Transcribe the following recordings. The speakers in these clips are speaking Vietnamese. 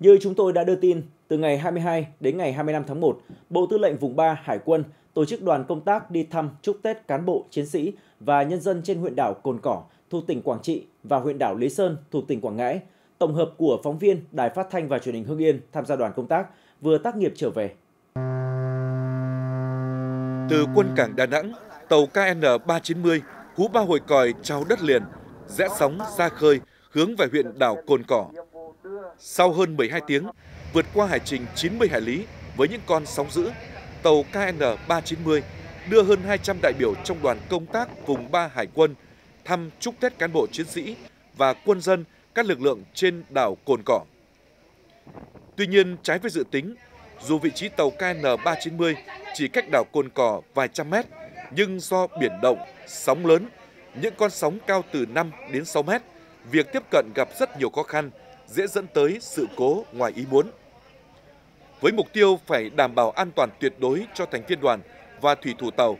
Như chúng tôi đã đưa tin, từ ngày 22 đến ngày 25 tháng 1, Bộ Tư lệnh Vùng 3 Hải quân tổ chức đoàn công tác đi thăm chúc Tết cán bộ, chiến sĩ và nhân dân trên huyện đảo Cồn Cỏ, thuộc tỉnh Quảng Trị và huyện đảo Lý Sơn, thuộc tỉnh Quảng Ngãi. Tổng hợp của phóng viên Đài Phát thanh và Truyền hình Hưng Yên tham gia đoàn công tác vừa tác nghiệp trở về. Từ quân cảng Đà Nẵng, tàu KN390 hú ba hồi còi trao đất liền, rẽ sóng ra khơi hướng về huyện đảo Cồn Cỏ. Sau hơn 12 tiếng, vượt qua hải trình 90 hải lý với những con sóng dữ, tàu KN390 đưa hơn 200 đại biểu trong đoàn công tác vùng 3 Hải quân thăm chúc Tết cán bộ chiến sĩ và quân dân các lực lượng trên đảo Cồn Cỏ. Tuy nhiên, trái với dự tính, dù vị trí tàu KN390 chỉ cách đảo Cồn Cỏ vài trăm mét, nhưng do biển động, sóng lớn, những con sóng cao từ 5 đến 6 mét, việc tiếp cận gặp rất nhiều khó khăn, dễ dẫn tới sự cố ngoài ý muốn. Với mục tiêu phải đảm bảo an toàn tuyệt đối cho thành viên đoàn và thủy thủ tàu,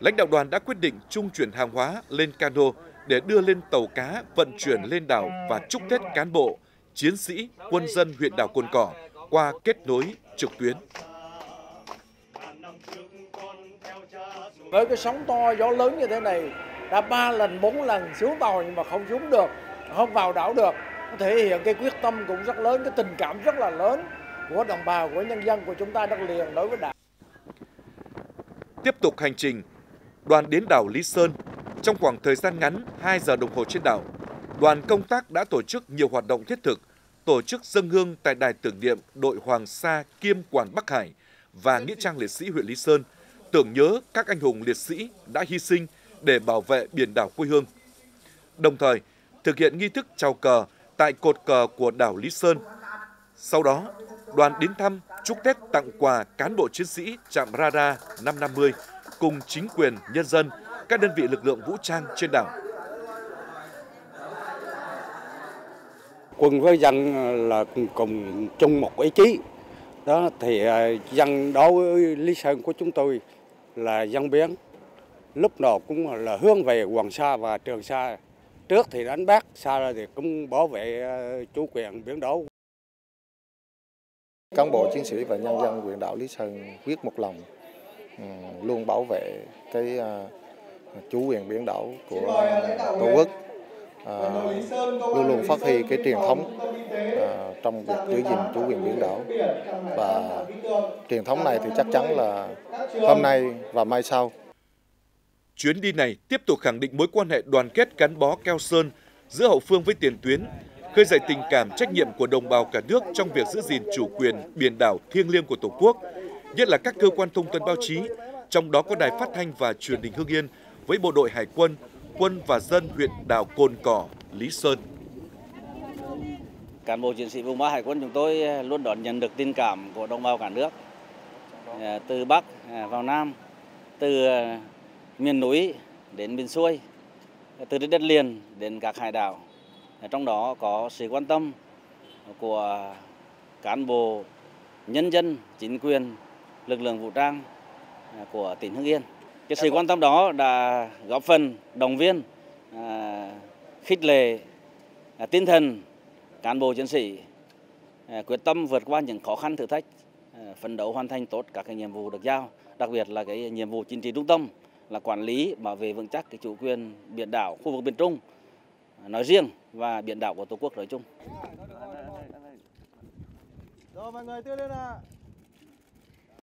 lãnh đạo đoàn đã quyết định trung chuyển hàng hóa lên cano để đưa lên tàu cá vận chuyển lên đảo và chúc Tết cán bộ, chiến sĩ, quân dân huyện đảo Cồn Cỏ qua kết nối trực tuyến. Với cái sóng to, gió lớn như thế này, đã ba lần, bốn lần xuống tàu nhưng mà không xuống được, không vào đảo được. Nó thể hiện cái quyết tâm cũng rất lớn, cái tình cảm rất là lớn của đồng bào, của nhân dân của chúng ta đất liền đối với đảo. Tiếp tục hành trình, đoàn đến đảo Lý Sơn. Trong khoảng thời gian ngắn 2 giờ đồng hồ trên đảo, đoàn công tác đã tổ chức nhiều hoạt động thiết thực, tổ chức dân hương tại đài tưởng niệm đội Hoàng Sa Kiêm Quản Bắc Hải và Nghĩa trang liệt sĩ huyện Lý Sơn, tưởng nhớ các anh hùng liệt sĩ đã hy sinh để bảo vệ biển đảo quê hương. Đồng thời, thực hiện nghi thức chào cờ tại cột cờ của đảo Lý Sơn. Sau đó, đoàn đến thăm chúc Tết tặng quà cán bộ chiến sĩ trạm radar 550 cùng chính quyền, nhân dân, các đơn vị lực lượng vũ trang trên đảo. Quân với dân là cùng chung một ý chí. Đó thì à, dân đối với Lý Sơn của chúng tôi là dân biển. Lúc nào cũng là hướng về Hoàng Sa và Trường Sa. Trước thì đánh bắt, ra thì cũng bảo vệ ờ, chủ quyền biển đảo. Cán bộ chiến sĩ và nhân dân huyện đảo Lý Sơn quyết một lòng ừ, luôn bảo vệ cái ờ, chủ quyền biển đảo của Tổ quốc, à, luôn luôn phát huy cái truyền thống à, trong việc giữ gìn chủ quyền biển đảo. Và truyền thống này thì chắc chắn là hôm nay và mai sau. Chuyến đi này tiếp tục khẳng định mối quan hệ đoàn kết gắn bó keo sơn giữa hậu phương với tiền tuyến khơi dậy tình cảm trách nhiệm của đồng bào cả nước trong việc giữ gìn chủ quyền biển đảo thiêng liêng của Tổ quốc, nhất là các cơ quan thông tấn báo chí, trong đó có Đài Phát thanh và Truyền hình Hưng Yên với bộ đội Hải quân, quân và dân huyện đảo Cồn Cỏ, Lý Sơn. Cán bộ chiến sĩ vùng ba Hải quân chúng tôi eh, luôn đón nhận được tình cảm của đồng bào cả nước, eh, từ Bắc eh, vào Nam, từ miền núi đến miền xuôi, từ đất liền đến các hải đảo trong đó có sự quan tâm của cán bộ, nhân dân, chính quyền, lực lượng vũ trang của tỉnh Hưng Yên. Cái sự quan tâm đó đã góp phần động viên, à, khích lệ à, tinh thần cán bộ chiến sĩ à, quyết tâm vượt qua những khó khăn thử thách, phấn đấu hoàn thành tốt các cái nhiệm vụ được giao, đặc biệt là cái nhiệm vụ chính trị trung tâm là quản lý, bảo vệ vững chắc cái chủ quyền biển đảo, khu vực miền Trung, nói riêng và biển đảo của Tổ quốc nói chung. Rồi, mọi người tươi lên ạ.